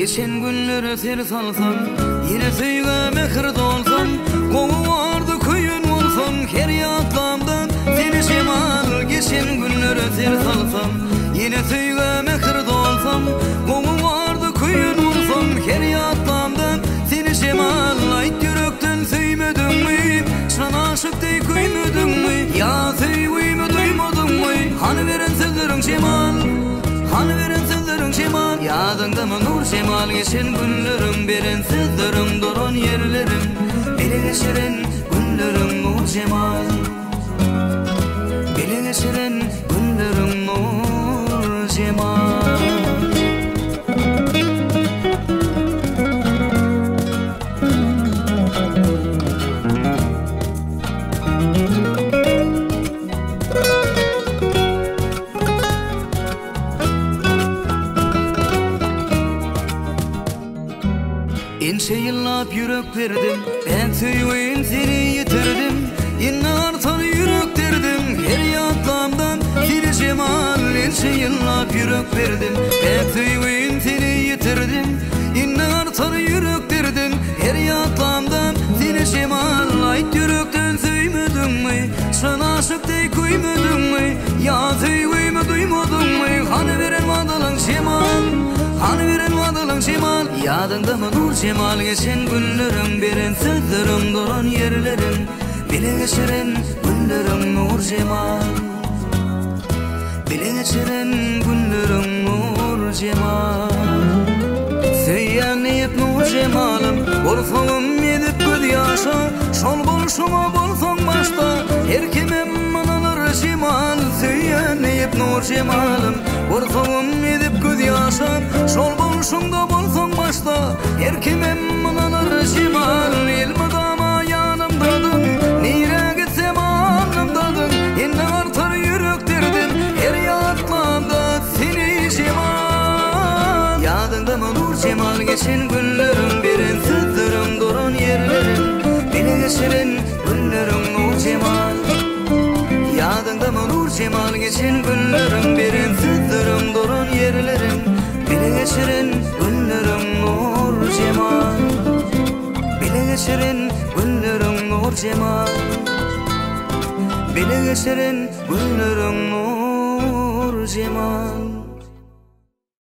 Geçen günlere seni salsam Yine suyga mehir dolsam Kovu vardı kuyun olsam Her yatlamdan seni şemal Geçen günlere seni salsam Yine suyga mehir dolsam Kovu vardı kuyun olsam Her yatlamdan seni şemal Ait yürekten söymedin mi Sana aşık dey koymedin mi Ya söy mi duymadın mı? Hani veren sözlerin şemal şemal Yadında mı nur şemal Geçen günlerim beren sözlerim Dolan yerlerim. Bile geçiren günlerim nur şemal Bile geçiren Enşe yıllap yürek verdim Ben tüyün seni yitirdim. Yine artan yürek derdim Her yatlamdan bir cemal. Enşe yıllap yürek verdim Ben tüyün seni yitirdim. Yine artan yürek derdim Her yatlamdan bir cemal. Ait yürekten söymedin mi? Sana aşık dey koymadın mı cemal Yadında mı nur cemal? Geçen günlerim beren sözlerim Dolan yerlerim Bile geçiren günlerim nur cemal. Bile geçiren günlerim nur cemal. Söyyan niyet nur cemalım Bolsoğum yedip göz yaşa. Şol bolşuma bolsoň başta Her kimim manalar cemal. Söyyan niyet nur cemalım Bolsoğum yedip göz yaşa Geçen günlerim birin sızlarım Duran yerlerim. Bile geçirin günlerim nur cemal. Yadında mı nur cemal? Geçen günlerim birin sızlarım Duran yerlerim. Bile geçirin günlerim nur cemal. Bile geçirin günlerim nur cemal. Bile geçirin günlerim nur cemal